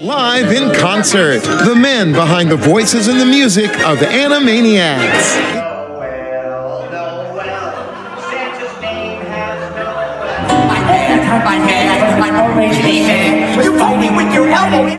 Live in concert, the men behind the voices and the music of Animaniacs. My hair, my hair, my orange hair. You told me with your elbow.